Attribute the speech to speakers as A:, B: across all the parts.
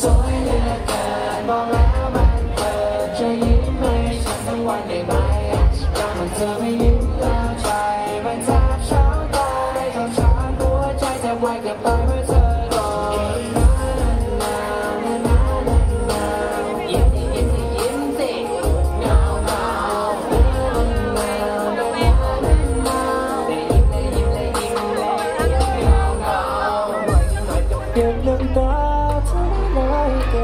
A: dối lên là cần Mong áo mang cờ Trời những hơi chẳng thân quanh để bay Đang mà thơ với những lao trời Vẫn giáp sáu tay Không chẳng của trái theo quay gặp tôi với thơ Hãy subscribe cho kênh Ghiền Mì Gõ Để không bỏ lỡ những video hấp dẫn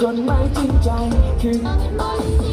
A: คนไม่จริงใจคือ